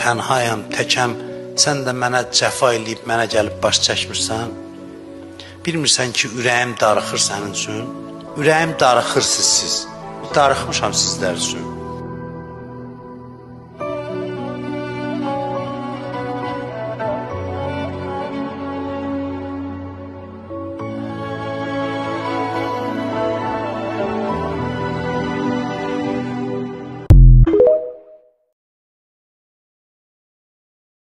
tənhayam, təkəm, sən də mənə cəfa eləyib mənə gəlib baş çəkmirsən? Bilmirsən ki, ürəyim darıxır sənin üçün? Ürəyim darıxır siz. Darıxmışam sizlər üçün.